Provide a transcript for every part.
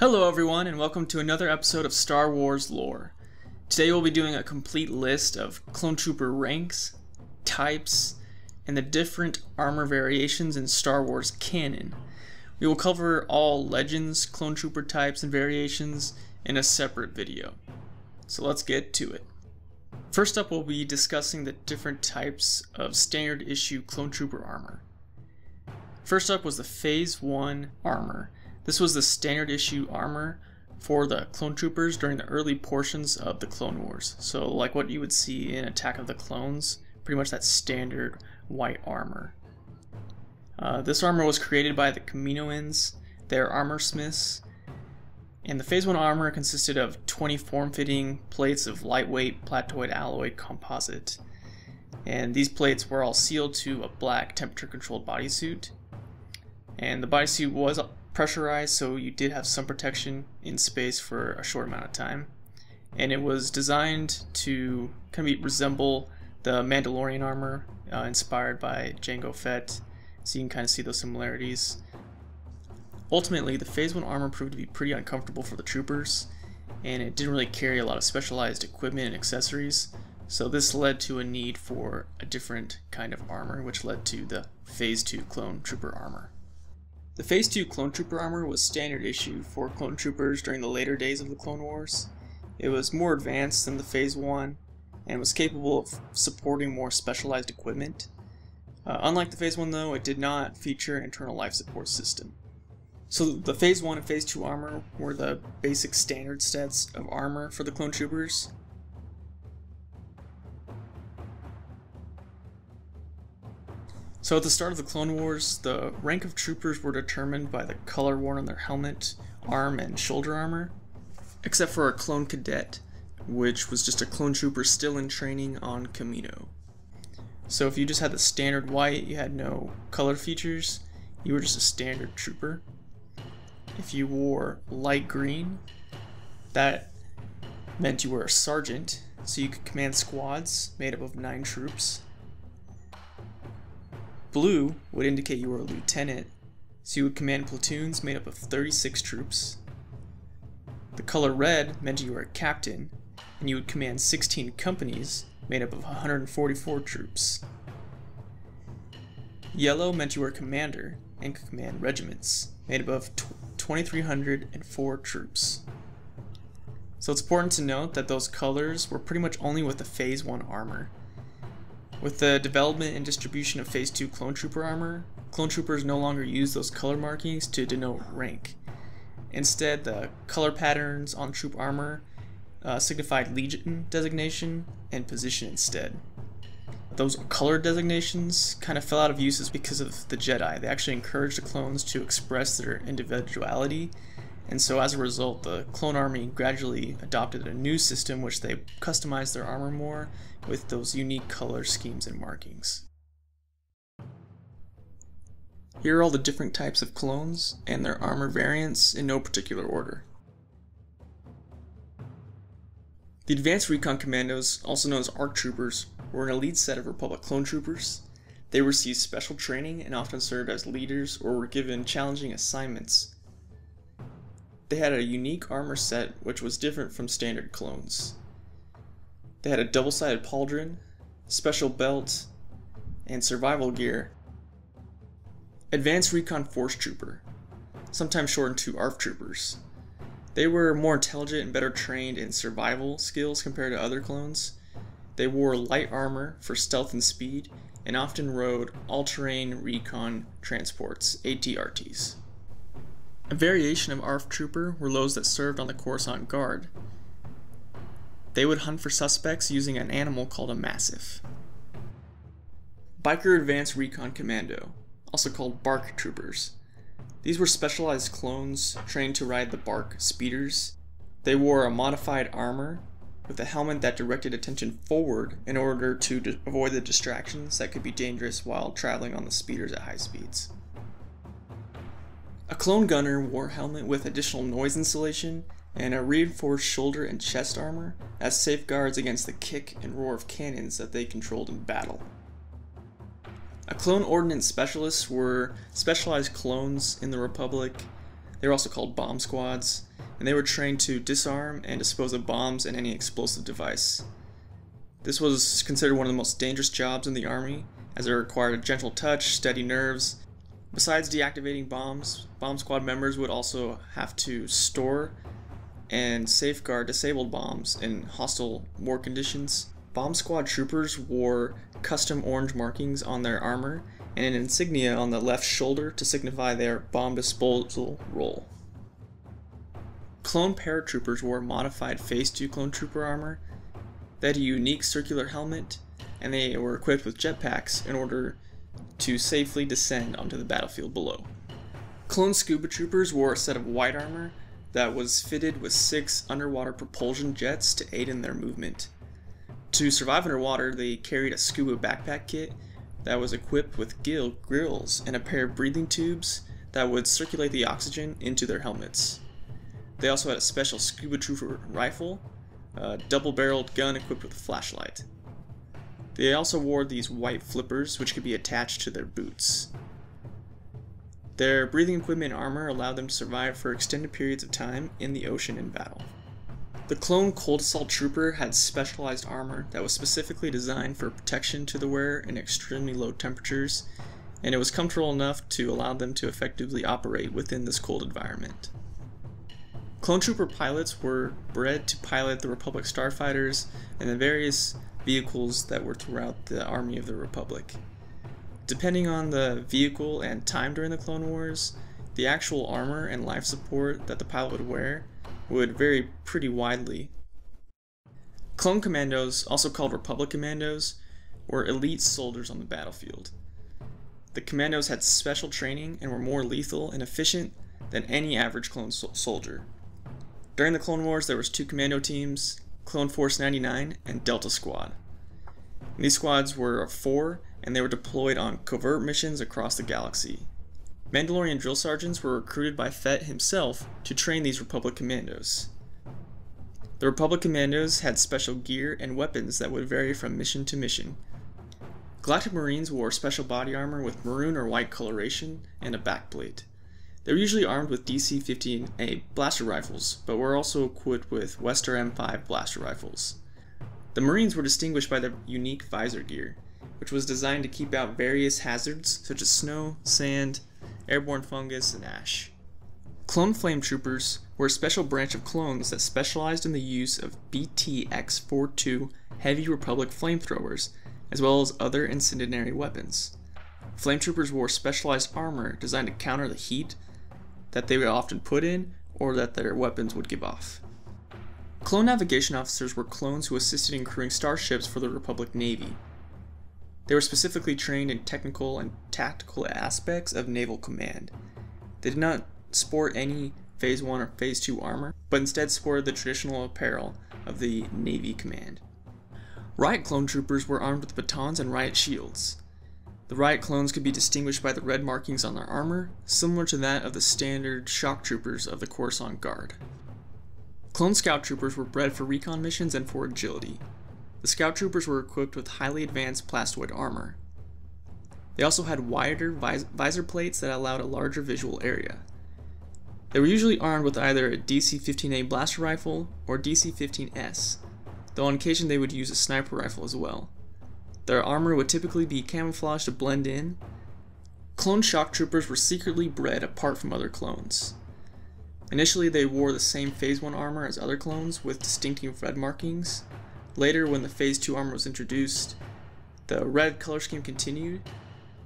Hello, everyone, and welcome to another episode of Star Wars Lore. Today we'll be doing a complete list of clone trooper ranks, types, and the different armor variations in Star Wars canon. We will cover all legends, clone trooper types, and variations in a separate video. So let's get to it. First up, we'll be discussing the different types of standard issue clone trooper armor. First up was the Phase 1 armor. This was the standard issue armor for the clone troopers during the early portions of the Clone Wars. So, like what you would see in Attack of the Clones, pretty much that standard white armor. Uh, this armor was created by the Kaminoans, their armor smiths, and the Phase 1 armor consisted of 20 form fitting plates of lightweight plastoid alloy composite. And these plates were all sealed to a black temperature controlled bodysuit. And the bodysuit was pressurized, so you did have some protection in space for a short amount of time. And it was designed to kind of resemble the Mandalorian armor uh, inspired by Jango Fett, so you can kind of see those similarities. Ultimately, the Phase 1 armor proved to be pretty uncomfortable for the troopers, and it didn't really carry a lot of specialized equipment and accessories, so this led to a need for a different kind of armor, which led to the Phase 2 Clone Trooper armor. The Phase 2 Clone Trooper armor was standard issue for clone troopers during the later days of the Clone Wars. It was more advanced than the Phase 1 and was capable of supporting more specialized equipment. Uh, unlike the Phase 1 though, it did not feature an internal life support system. So the Phase 1 and Phase 2 armor were the basic standard sets of armor for the clone troopers. So at the start of the Clone Wars, the rank of troopers were determined by the color worn on their helmet, arm, and shoulder armor, except for a clone cadet, which was just a clone trooper still in training on Kamino. So if you just had the standard white, you had no color features, you were just a standard trooper. If you wore light green, that meant you were a sergeant, so you could command squads made up of nine troops. Blue would indicate you were a lieutenant, so you would command platoons made up of 36 troops. The color red meant you were a captain, and you would command 16 companies made up of 144 troops. Yellow meant you were a commander and could command regiments made up of 2,304 troops. So it's important to note that those colors were pretty much only with the Phase 1 armor. With the development and distribution of Phase 2 Clone Trooper armor, Clone Troopers no longer use those color markings to denote rank. Instead, the color patterns on troop armor uh, signified Legion designation and position instead. Those color designations kind of fell out of use because of the Jedi. They actually encouraged the clones to express their individuality, and so as a result, the clone army gradually adopted a new system which they customized their armor more with those unique color schemes and markings. Here are all the different types of clones and their armor variants in no particular order. The Advanced Recon Commandos, also known as ARC Troopers, were an elite set of Republic clone troopers. They received special training and often served as leaders or were given challenging assignments. They had a unique armor set which was different from standard clones. They had a double-sided pauldron, special belt, and survival gear. Advanced Recon Force Trooper, sometimes shortened to ARF Troopers. They were more intelligent and better trained in survival skills compared to other clones. They wore light armor for stealth and speed, and often rode all-terrain recon transports, ATRTs. A variation of ARF Trooper were those that served on the Coruscant Guard. They would hunt for suspects using an animal called a massiff. Biker Advanced Recon Commando, also called BARC Troopers. These were specialized clones trained to ride the BARC speeders. They wore a modified armor with a helmet that directed attention forward in order to avoid the distractions that could be dangerous while traveling on the speeders at high speeds. A clone gunner wore a helmet with additional noise insulation and a reinforced shoulder and chest armor as safeguards against the kick and roar of cannons that they controlled in battle. A clone ordnance specialists were specialized clones in the Republic. They were also called bomb squads. and they were trained to disarm and dispose of bombs and any explosive device. This was considered one of the most dangerous jobs in the Army, as it required a gentle touch, steady nerves. Besides deactivating bombs, bomb squad members would also have to store and safeguard disabled bombs in hostile war conditions. Bomb squad troopers wore custom orange markings on their armor and an insignia on the left shoulder to signify their bomb disposal role. Clone paratroopers wore modified Phase 2 clone trooper armor. They had a unique circular helmet, and they were equipped with jetpacks in order to safely descend onto the battlefield below. Clone scuba troopers wore a set of white armor that was fitted with six underwater propulsion jets to aid in their movement. To survive underwater, they carried a scuba backpack kit that was equipped with gill grills and a pair of breathing tubes that would circulate the oxygen into their helmets. They also had a special scuba trooper rifle, a double barreled gun equipped with a flashlight. They also wore these white flippers which could be attached to their boots. Their breathing equipment and armor allowed them to survive for extended periods of time in the ocean in battle. The clone Cold Assault Trooper had specialized armor that was specifically designed for protection to the wearer in extremely low temperatures, and it was comfortable enough to allow them to effectively operate within this cold environment. Clone Trooper pilots were bred to pilot the Republic starfighters and the various vehicles that were throughout the Army of the Republic. Depending on the vehicle and time during the Clone Wars, the actual armor and life support that the pilot would wear would vary pretty widely. Clone Commandos, also called Republic Commandos, were elite soldiers on the battlefield. The commandos had special training and were more lethal and efficient than any average clone so soldier. During the Clone Wars, there was two commando teams, Clone Force 99 and Delta Squad. And these squads were of four, and they were deployed on covert missions across the galaxy. Mandalorian drill sergeants were recruited by Fett himself to train these Republic commandos. The Republic commandos had special gear and weapons that would vary from mission to mission. Galactic Marines wore special body armor with maroon or white coloration and a backplate. They were usually armed with DC-15A blaster rifles, but were also equipped with Westar M5 blaster rifles. The Marines were distinguished by their unique visor gear, which was designed to keep out various hazards such as snow, sand, airborne fungus, and ash. Clone Flame Troopers were a special branch of clones that specialized in the use of BTX-42 Heavy Republic flamethrowers, as well as other incendiary weapons. Flame Troopers wore specialized armor designed to counter the heat that they would often put in or that their weapons would give off. Clone navigation officers were clones who assisted in crewing starships for the Republic Navy, they were specifically trained in technical and tactical aspects of naval command. They did not sport any Phase 1 or Phase 2 armor, but instead sported the traditional apparel of the Navy command. Riot clone troopers were armed with batons and riot shields. The riot clones could be distinguished by the red markings on their armor, similar to that of the standard shock troopers of the Coruscant Guard. Clone scout troopers were bred for recon missions and for agility. The scout troopers were equipped with highly advanced plastoid armor. They also had wider vis visor plates that allowed a larger visual area. They were usually armed with either a DC-15A blaster rifle or DC-15S, though on occasion they would use a sniper rifle as well. Their armor would typically be camouflaged to blend in. Clone shock troopers were secretly bred apart from other clones. Initially, they wore the same Phase 1 armor as other clones with distinctive red markings, Later, when the Phase 2 armor was introduced, the red color scheme continued,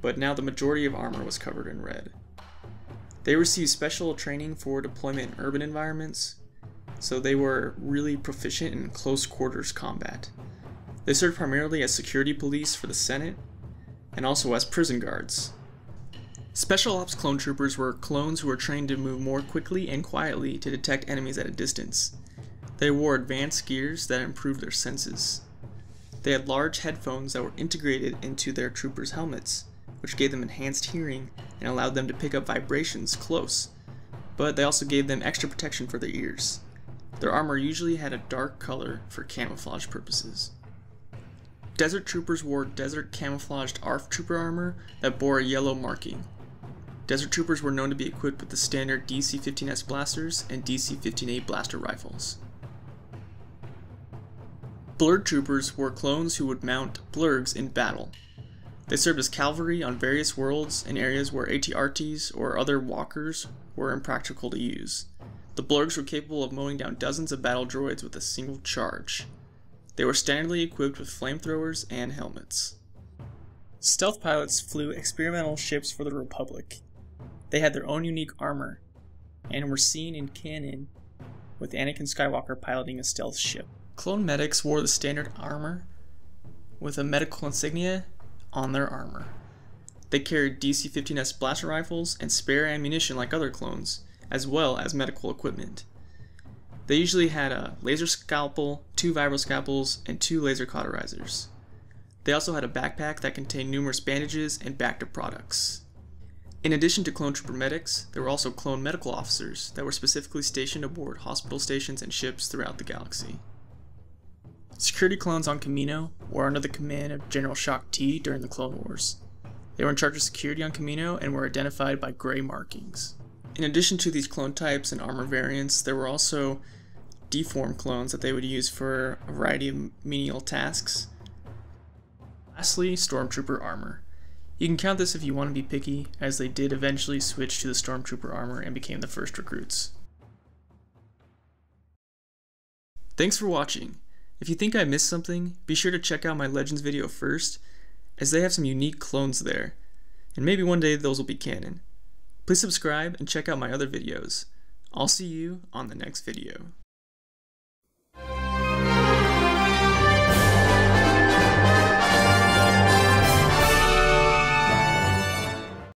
but now the majority of armor was covered in red. They received special training for deployment in urban environments, so they were really proficient in close quarters combat. They served primarily as security police for the Senate, and also as prison guards. Special Ops clone troopers were clones who were trained to move more quickly and quietly to detect enemies at a distance. They wore advanced gears that improved their senses. They had large headphones that were integrated into their troopers' helmets, which gave them enhanced hearing and allowed them to pick up vibrations close, but they also gave them extra protection for their ears. Their armor usually had a dark color for camouflage purposes. Desert troopers wore desert camouflaged ARF trooper armor that bore a yellow marking. Desert Troopers were known to be equipped with the standard DC-15S blasters and DC-15A blaster rifles. Blurrg Troopers were clones who would mount blurrgs in battle. They served as cavalry on various worlds in areas where ATRTs or other walkers were impractical to use. The blurrgs were capable of mowing down dozens of battle droids with a single charge. They were standardly equipped with flamethrowers and helmets. Stealth pilots flew experimental ships for the Republic. They had their own unique armor, and were seen in canon with Anakin Skywalker piloting a stealth ship. Clone medics wore the standard armor with a medical insignia on their armor. They carried DC 15S blaster rifles and spare ammunition like other clones, as well as medical equipment. They usually had a laser scalpel, two vibro scalpels, and two laser cauterizers. They also had a backpack that contained numerous bandages and Bacta products. In addition to clone trooper medics, there were also clone medical officers that were specifically stationed aboard hospital stations and ships throughout the galaxy. Security clones on Kamino were under the command of General Shaak Ti during the Clone Wars. They were in charge of security on Kamino and were identified by gray markings. In addition to these clone types and armor variants, there were also deformed clones that they would use for a variety of menial tasks. Lastly, Stormtrooper armor. You can count this if you want to be picky, as they did eventually switch to the Stormtrooper armor and became the first recruits. Thanks for watching. If you think I missed something, be sure to check out my Legends video first, as they have some unique clones there, and maybe one day those will be canon. Please subscribe and check out my other videos. I'll see you on the next video.